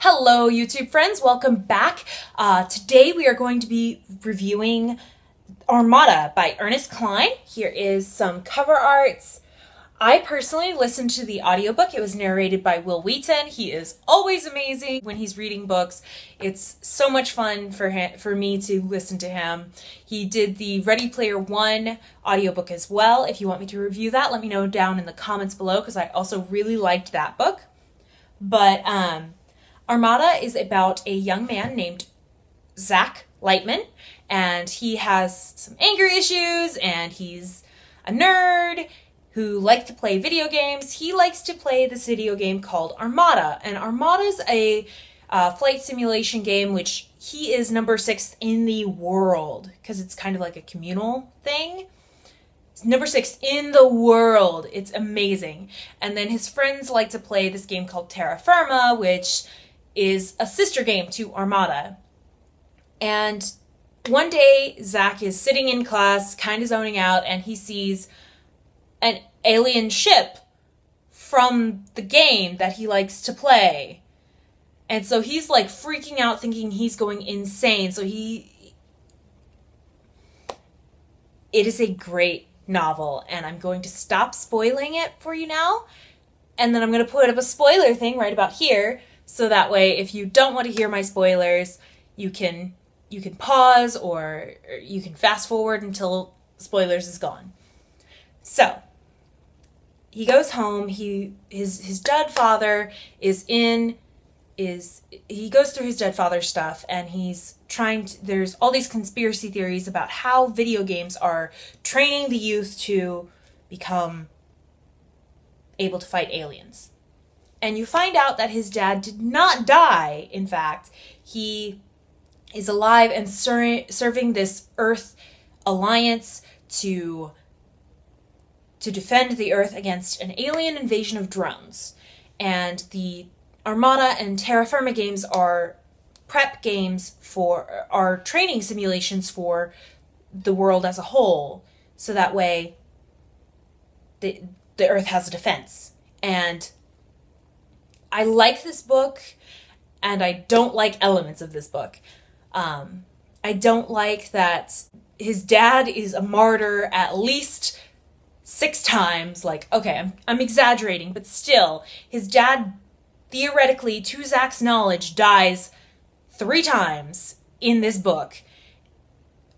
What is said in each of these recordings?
Hello, YouTube friends. Welcome back. Uh, today we are going to be reviewing Armada by Ernest Cline. Here is some cover arts. I personally listened to the audiobook. It was narrated by Wil Wheaton. He is always amazing when he's reading books. It's so much fun for him, for me to listen to him. He did the Ready Player One audiobook as well. If you want me to review that, let me know down in the comments below because I also really liked that book. But um, Armada is about a young man named Zach Lightman, and he has some anger issues, and he's a nerd who likes to play video games. He likes to play this video game called Armada, and Armada is a uh, flight simulation game which he is number six in the world because it's kind of like a communal thing. It's number six in the world. It's amazing. And then his friends like to play this game called Terra Firma, which is a sister game to Armada. And one day, Zach is sitting in class, kind of zoning out, and he sees an alien ship from the game that he likes to play. And so he's like freaking out, thinking he's going insane. So he. It is a great novel, and I'm going to stop spoiling it for you now. And then I'm going to put up a spoiler thing right about here. So that way, if you don't want to hear my spoilers, you can you can pause or you can fast forward until spoilers is gone. So, he goes home he his his dead father is in is he goes through his dead father stuff and he's trying to there's all these conspiracy theories about how video games are training the youth to become able to fight aliens and you find out that his dad did not die in fact he is alive and ser- serving this earth alliance to to defend the Earth against an alien invasion of drones. And the Armada and Terra Firma games are prep games for, are training simulations for the world as a whole. So that way, the, the Earth has a defense. And I like this book, and I don't like elements of this book. Um, I don't like that his dad is a martyr at least six times. Like, okay, I'm, I'm exaggerating, but still, his dad theoretically, to Zach's knowledge, dies three times in this book.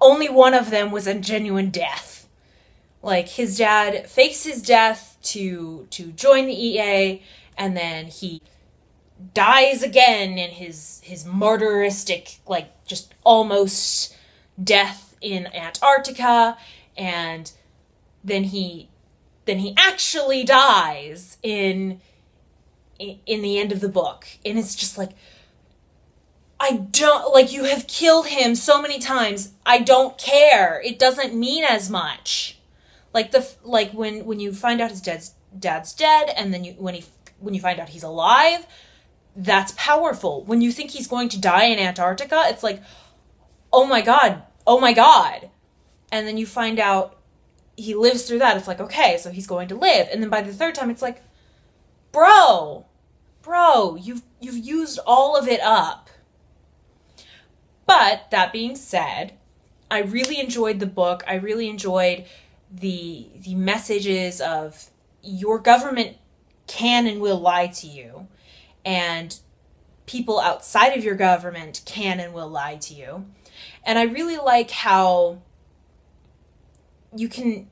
Only one of them was a genuine death. Like his dad fakes his death to to join the EA, and then he dies again in his his martyristic, like just almost death in Antarctica, and then he then he actually dies in in the end of the book and it's just like I don't like you have killed him so many times. I don't care. It doesn't mean as much. Like the like when when you find out his dad's dad's dead and then you when he when you find out he's alive, that's powerful. When you think he's going to die in Antarctica, it's like, "Oh my god. Oh my god." And then you find out he lives through that. It's like, okay, so he's going to live. And then by the third time it's like, bro, bro, you've you've used all of it up. But that being said, I really enjoyed the book. I really enjoyed the the messages of your government can and will lie to you. And people outside of your government can and will lie to you. And I really like how you can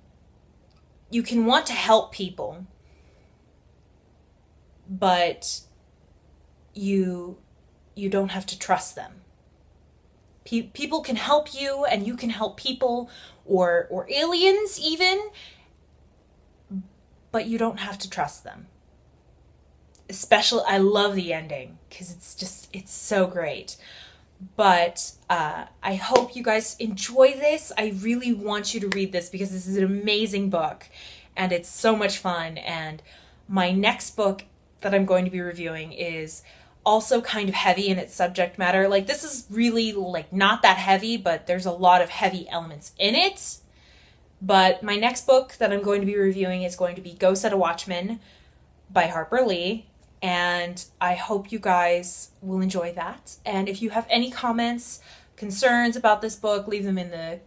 you can want to help people but you you don't have to trust them. Pe- people can help you and you can help people or or aliens even but you don't have to trust them especially i love the ending because it's just it's so great but uh, I hope you guys enjoy this. I really want you to read this because this is an amazing book and it's so much fun. And my next book that I'm going to be reviewing is also kind of heavy in its subject matter. Like this is really like not that heavy, but there's a lot of heavy elements in it. But my next book that I'm going to be reviewing is going to be Go Set a Watchman by Harper Lee And I hope you guys will enjoy that. And if you have any comments, concerns about this book, leave them in the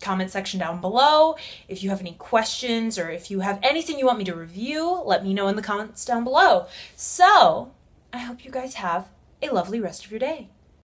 comment section down below. If you have any questions or if you have anything you want me to review, let me know in the comments down below. So, I hope you guys have a lovely rest of your day.